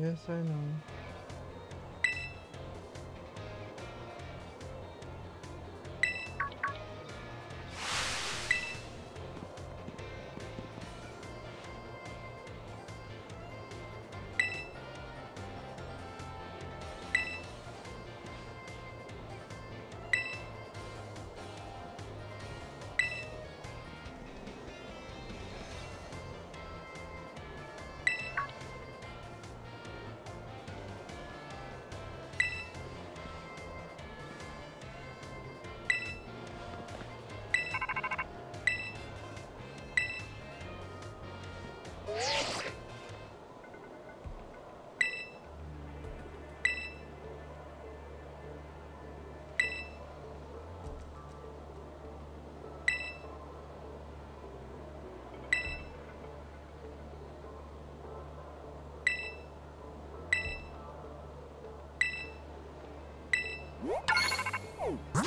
Yes, I know.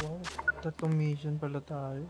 Wow, tatlong mission pala tayo.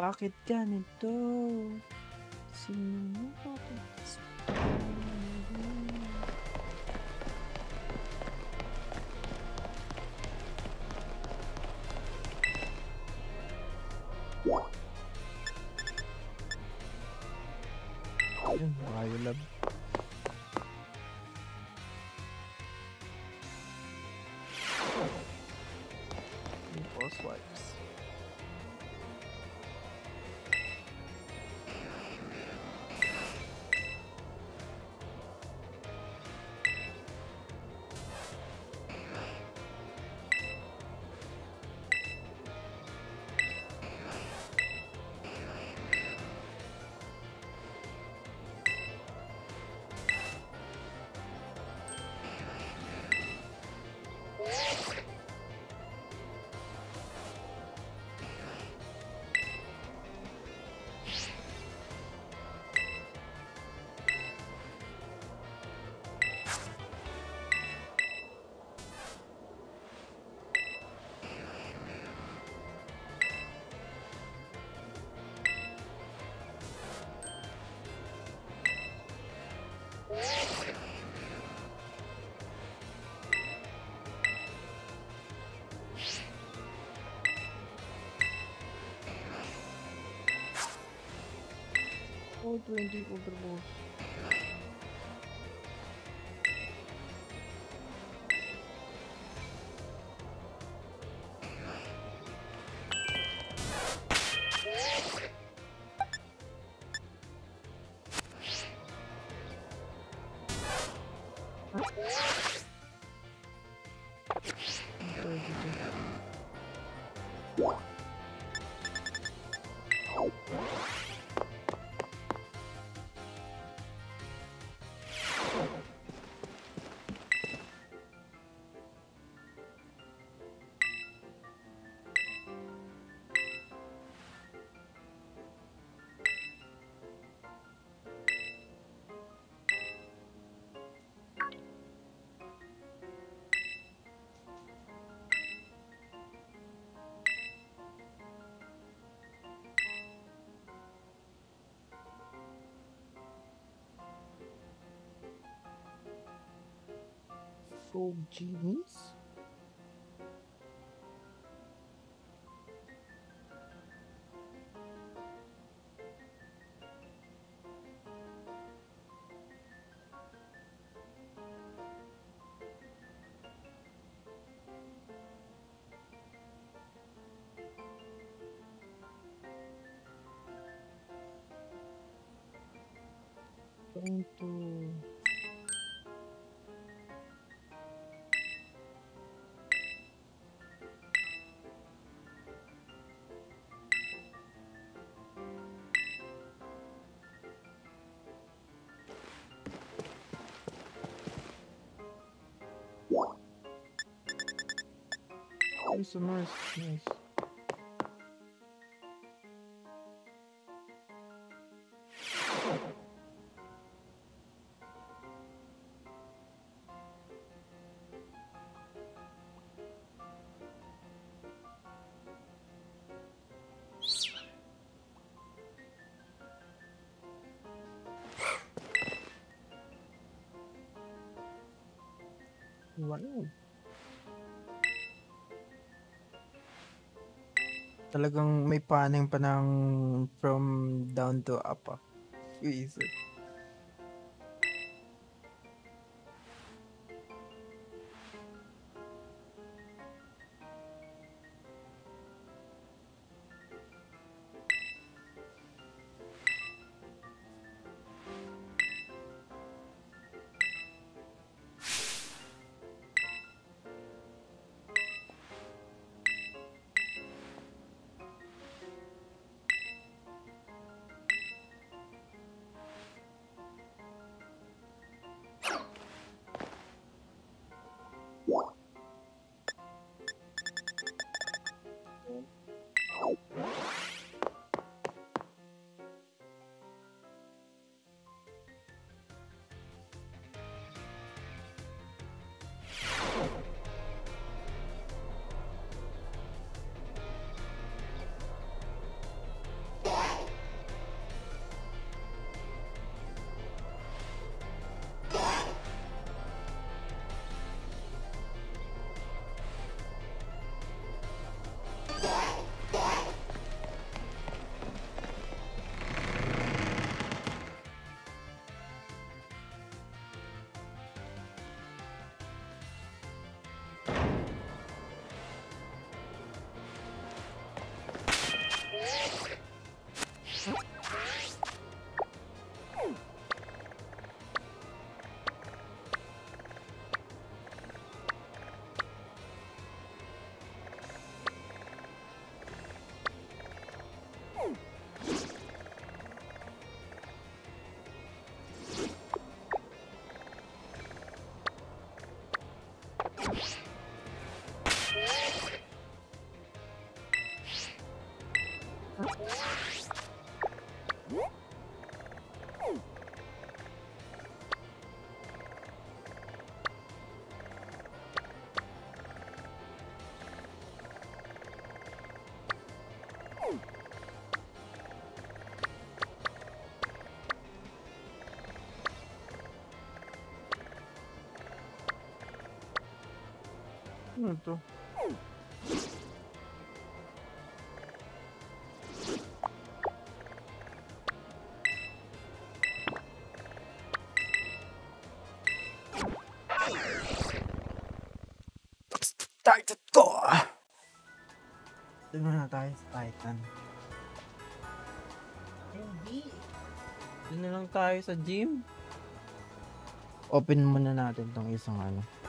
Bakit ganito? Sino mo Yun, Biolab. Oh, 20 overboard. Goldins. Pronto. That is so nice. Nice. Wow. Talagang may paning pa ng from down to up ah. Isip. Ano to? Titan ko! Doon na tayo sa Titan. Hindi. Doon na lang tayo sa gym. Open muna natin tong isang ano.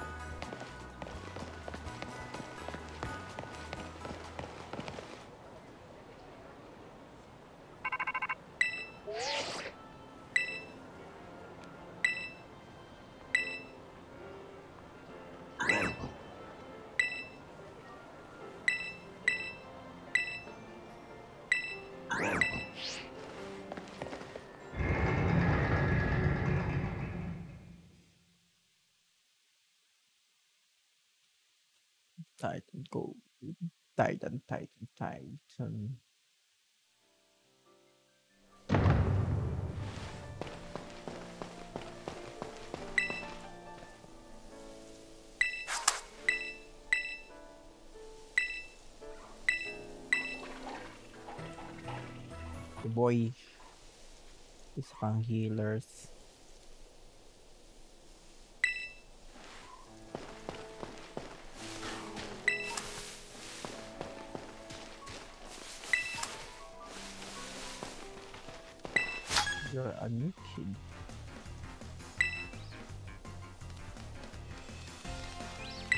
and tight and tight. And... The boy is pang healers.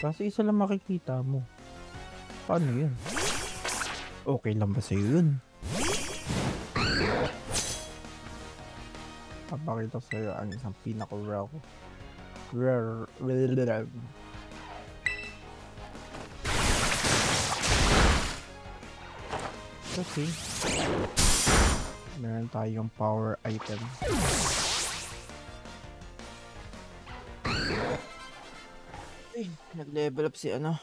Kasi isa lang makikita mo. Paano yun? Okay lang ba sa'yo yun? Papakita ko sa'yo ang isang pinaka-raw. Rare. rare- Kasi, meron tayong power item. Ay, nag-level up si ano.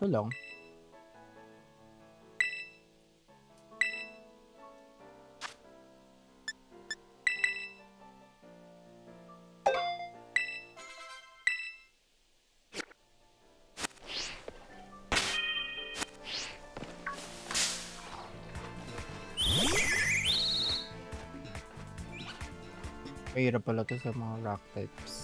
So long. Mahirap pala to sa mga rock types.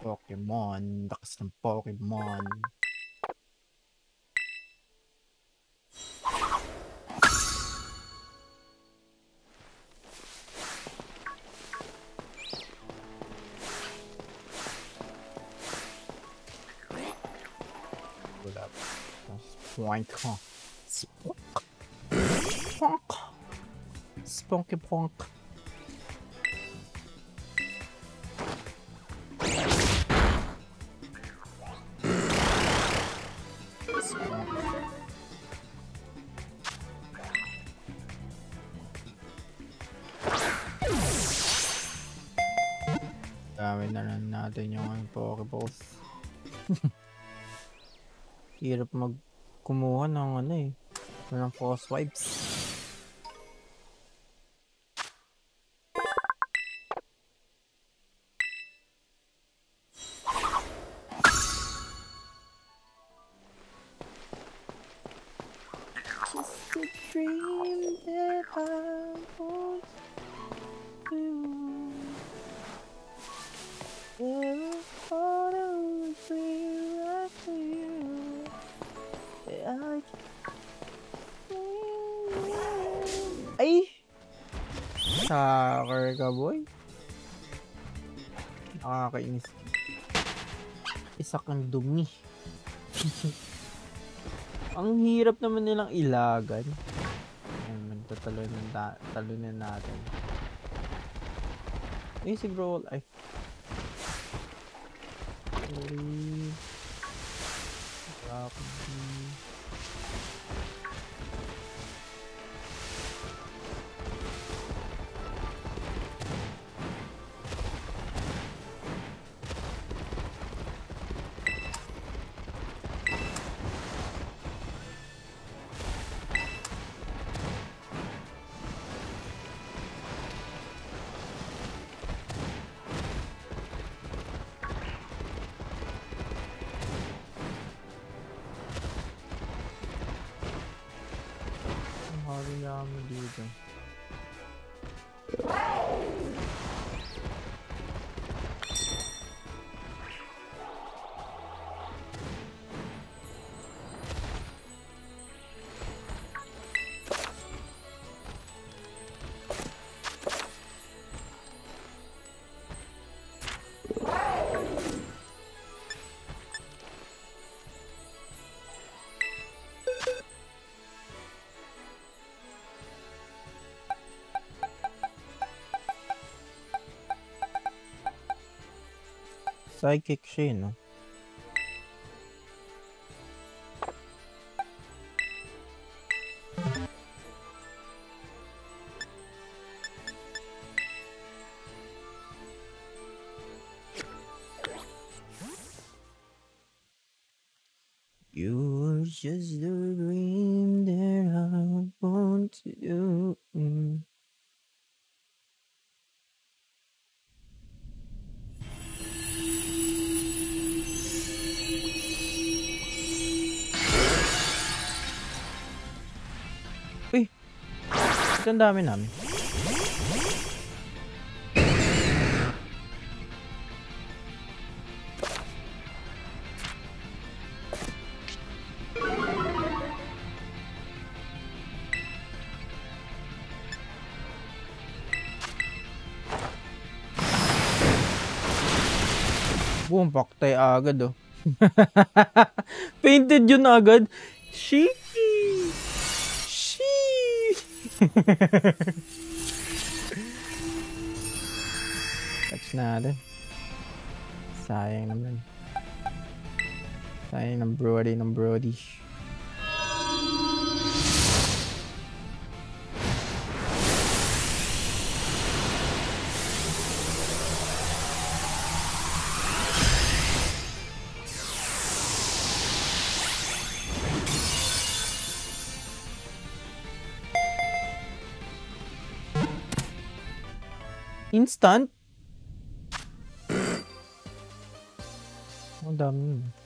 Pokemon. Lakas ng Pokemon. Wala. Spoink. Spoink. Spoink. Spunky, Spoink. Hirap mag kumuha ng ano eh. Ng false wipes. Isa kang dumi. Ang hirap naman nilang ilagan. Ayun, tatalunan, na, talunan natin. Ay, si bro. Ay. Sorry. Rocky. sei geschehen. Ne? Ba't ang dami namin? Boom, paktay agad oh. Painted yun agad. Sheesh! Touch natin. Sayang naman. Sayang ng Brody ng Brody. Instant? Ang dami.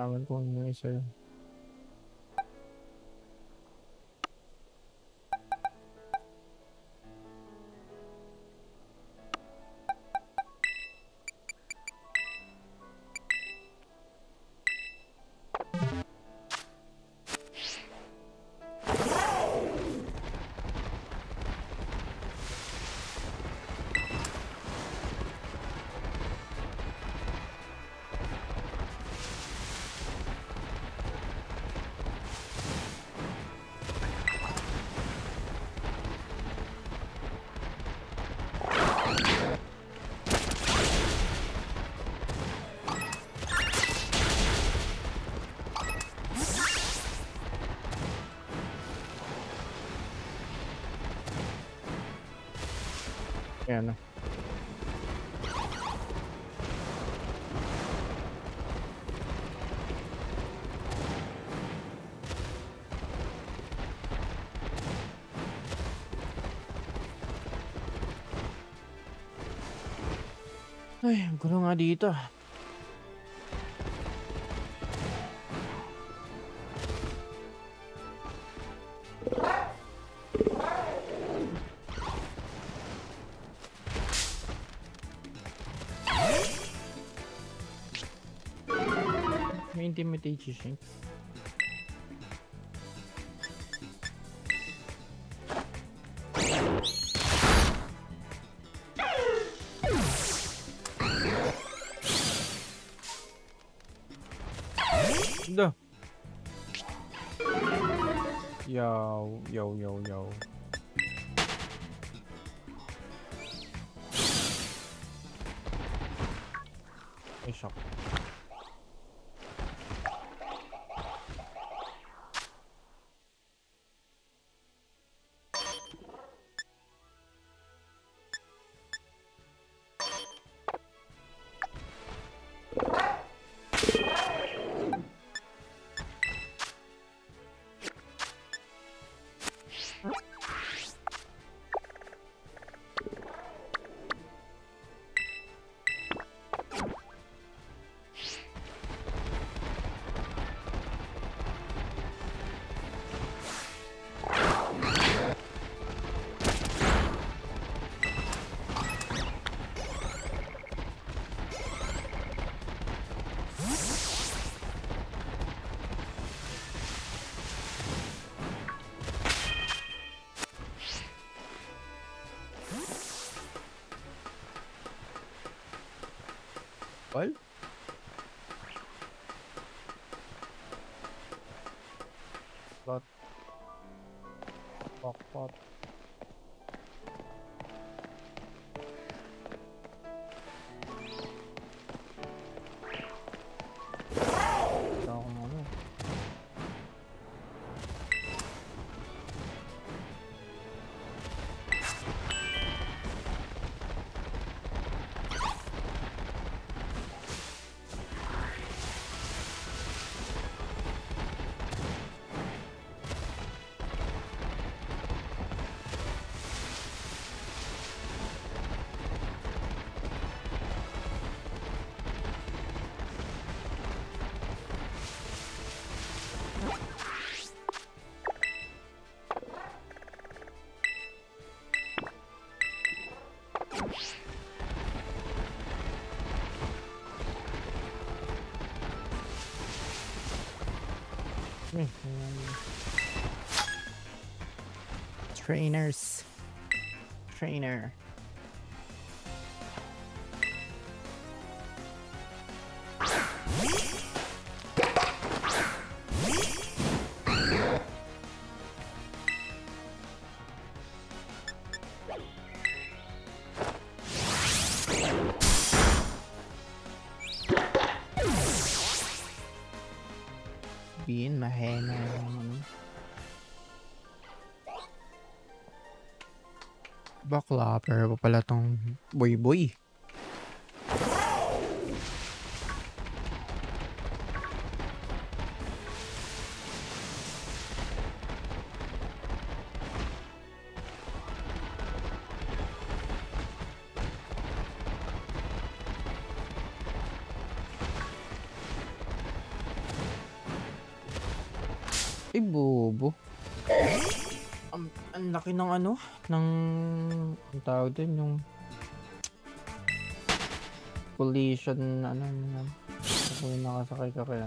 Taman ko yung isa Ayan na. Ay, ang gulo nga dito. entendi, gente. Yo, yo, yo, yo. Deixa eu. Trainers. Trainer. Sabihin, mahena. Bakla, pero pa pala tong boy boy. Tawag din, yung collision, ano, ano, yung nakasakay ka kaya.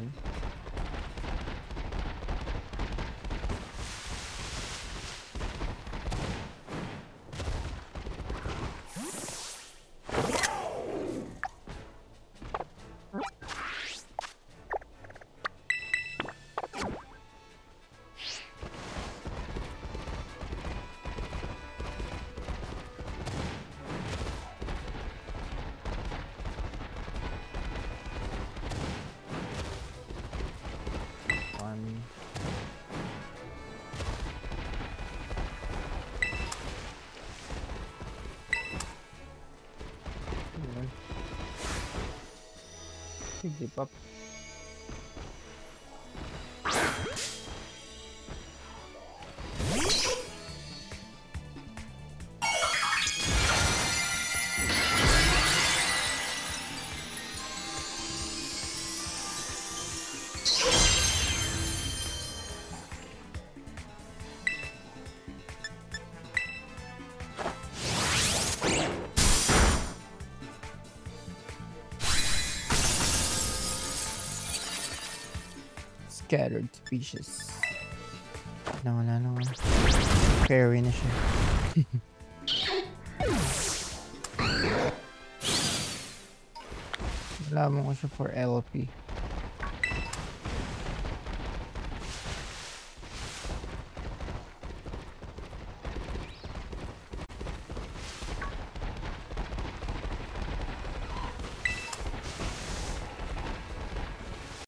truc, j'ai pas Scattered species. Wala, wala na. wala. Carry na. Wala mo ko siya for LP.